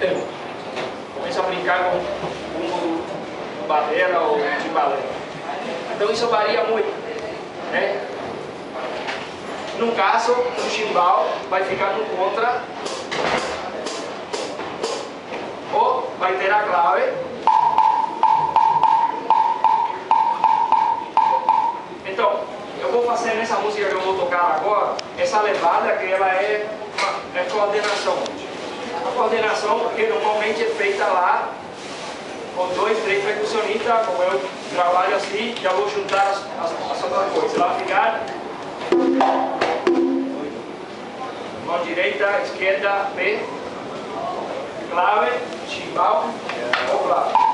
Então, começa a brincar com um, do badela ou de balé. Então isso varia muito. Né? Num caso, o chimbal vai ficar no contra ou vai ter a clave Então, eu vou fazer nessa música que eu vou tocar agora, essa levada que ela é, é coordenação. Coordenação, porque normalmente é feita lá com dois, três percussionistas, como eu trabalho assim, já vou juntar as, as, as outras coisas. Vai ficar mão direita, esquerda, P, clave, chimbal ou clave.